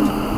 What?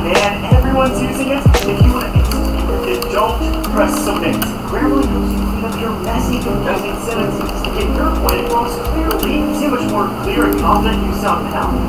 Man. Everyone's using it. If you want to don't press submit. Grammarly helps you clean up your messy, confusing sentences to get your point across clearly. See how much more clear and confident you sound now.